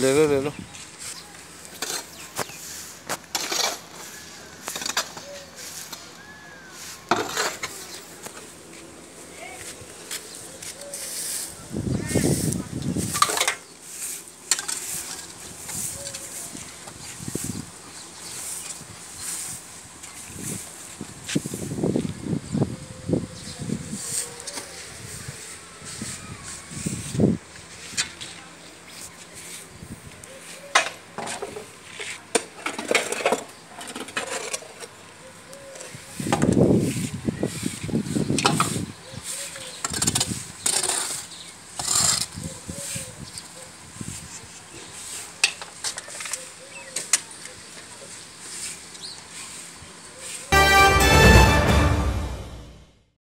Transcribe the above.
ले लो ले लो।